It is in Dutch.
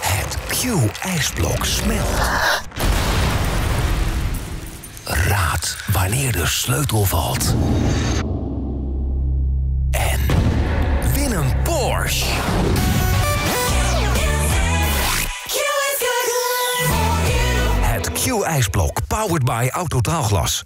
Het Q-ijsblok smelt. Raad wanneer de sleutel valt. En win een Porsche. Het Q-ijsblok, powered by Autotaalglas.